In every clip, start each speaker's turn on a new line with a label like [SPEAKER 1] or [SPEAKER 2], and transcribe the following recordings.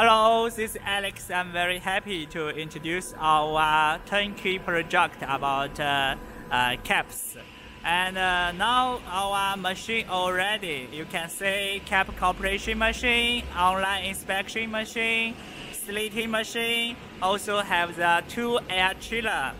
[SPEAKER 1] Hello, this is Alex. I'm very happy to introduce our turnkey project about uh, uh, caps. And uh, now our machine already, you can see cap calculation machine, online inspection machine, slitting machine, also have the two air chiller.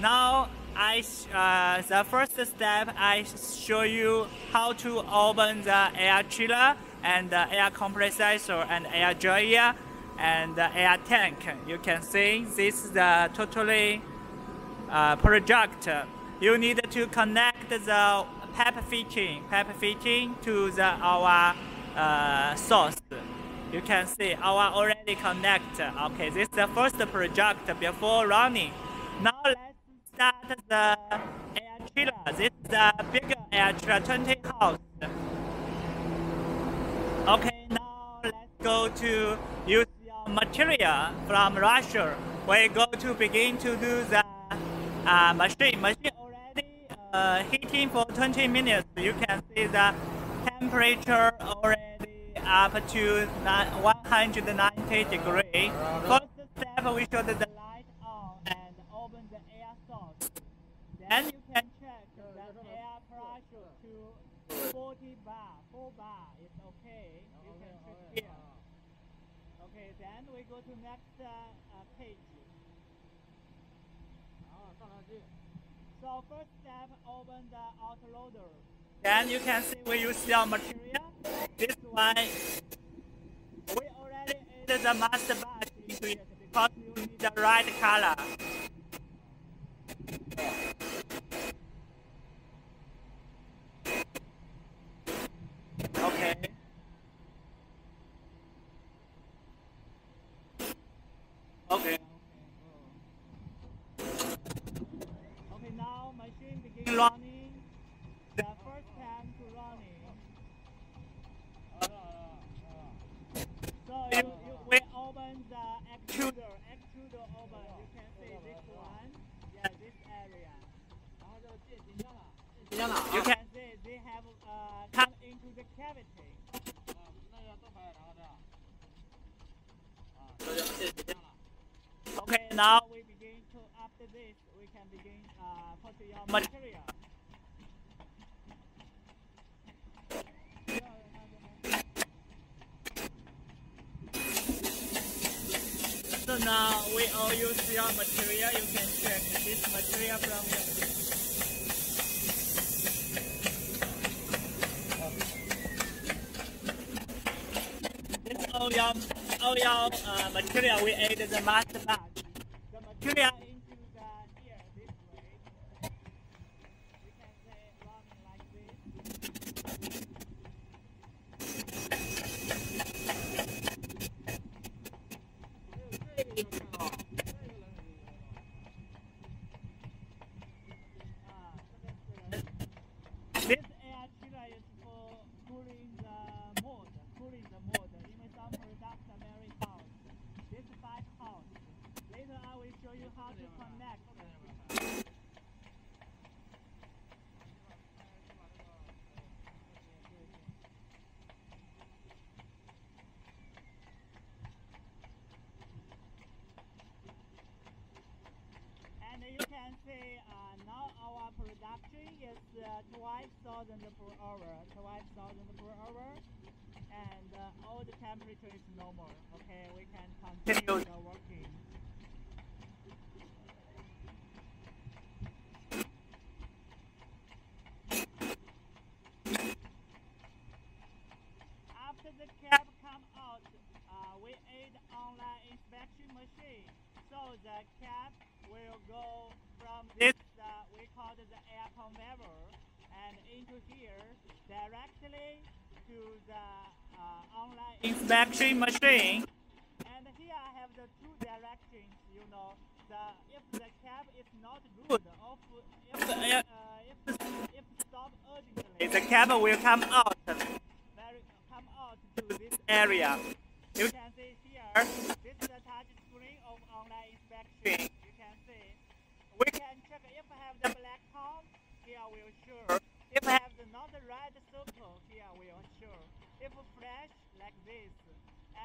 [SPEAKER 1] Now I, uh, the first step, I show you how to open the air chiller and air compressor and air dryer and air tank. You can see this is the totally uh, project. You need to connect the pipe fitting, pipe fitting to the our uh, source. You can see our already connect. Okay, this is the first project before running. Now let's start the air chiller. This is the bigger air chiller, 20 house. Okay, now let's go to use material from Russia. We go to begin to do the uh, machine. Machine already uh, heating for 20 minutes. You can see the temperature already up to 190 degree. First step, we show the light on and open the air source. Then you can check the air pressure to 40 bar, 4 bar is okay. You can. Okay, then we go to next uh, uh, page. So first step, open the autoloader. Then you can see we use your material. This one, we already added the master batch into it because you need the right color. Okay. Okay. Okay, now machine begin running. The first time to running. So you, you we open the extruder. Extruder open. You can see this one. Yeah, this area. You can see they have uh, come into the cavity. Okay, now we begin to, after this, we can begin uh, put your material. So now we all use your material. You can check this material from your This all your all your uh, material we added the master batch. The material into the here this way. We can say running like this. Ah, This air chiller is for cooling the mold, cooling the mold. In some products are very hot. This is five hot. Later I how to connect. And you can see uh, now our production is uh, 12,000 per hour, 12,000 per hour, and uh, all the temperature is normal. Okay, we can continue working. After the cap come out, uh, we add online inspection machine. So the cap will go from this, uh, we call it the air conveyor, and into here directly to the uh, online inspection machine. And here I have the two directions, you know, the if the cap is not good, or if uh, if if stop urgently, the cap will come out, very, come out to this area. You can see here, things. You can see. We can check if I have the black palm, here we are sure. If I have the not red circle, here we are sure. If fresh like this,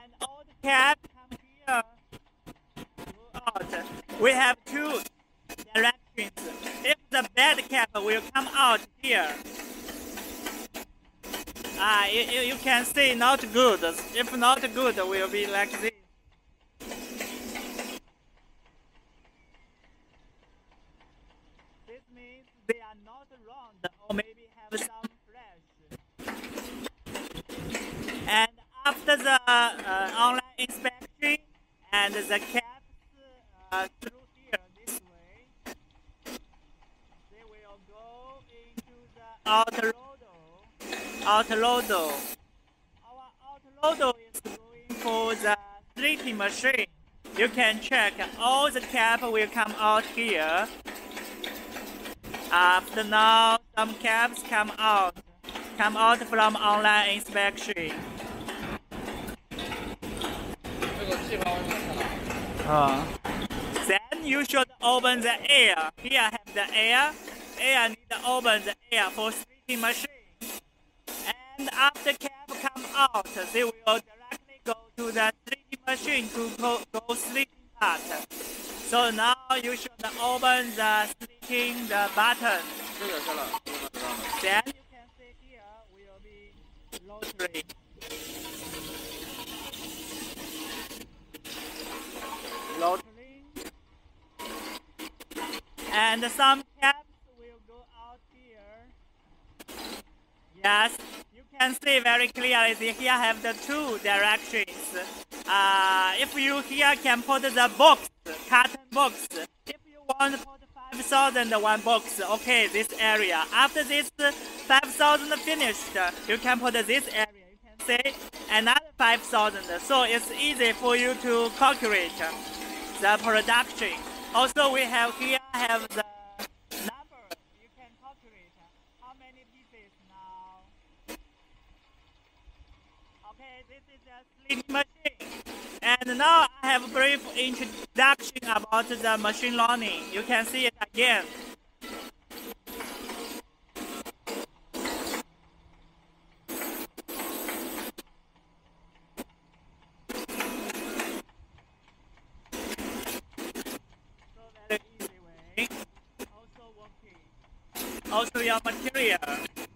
[SPEAKER 1] and all the cat come here. Oh, out. We have two directions. If the bad cap will come out here. Ah, you, you, you can see not good. If not good, will be like this. Have some flash. And after the uh, online inspection and the caps uh, through here this way, they will go into the autoloader. Autoloader. Our autoloader is going for the slitting machine. You can check all the cap will come out here. After now, some cabs come out, come out from online inspection. Uh. Then you should open the air. Here I have the air. Air need to open the air for speaking machine. And after cab come out, they will directly go to the slitting machine to go, go sleeping part. So now you should open the sleep clicking the button. Then you can see here will be lottery, lottery, And some caps will go out here. Yes, you can see very clearly here have the two directions. Uh, if you here can put the box, carton box. If you want to put 5,000 one box, okay, this area. After this 5,000 finished, you can put this area. You can say another 5,000. So it's easy for you to calculate the production. Also, we have here have the number. You can calculate how many pieces now. Okay, this is a machine. And now I have a brief introduction about the machine learning. You can see it again. So very easy way. Also working. Also your material.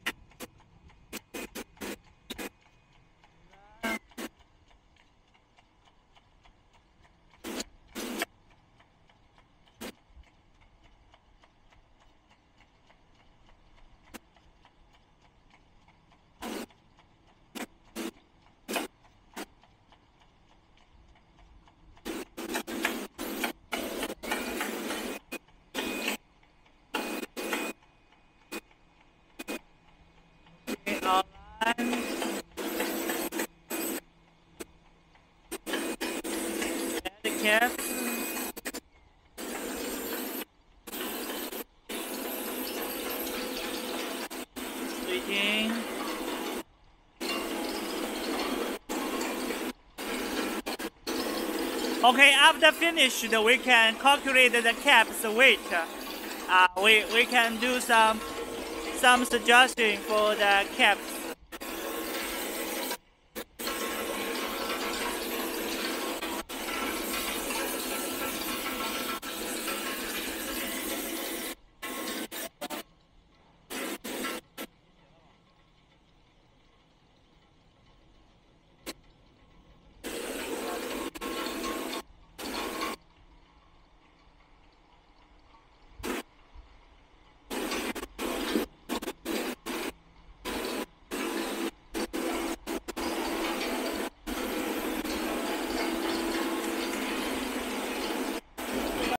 [SPEAKER 1] Okay, after finished, we can calculate the cap's weight. Uh, we, we can do some some suggestion for the caps.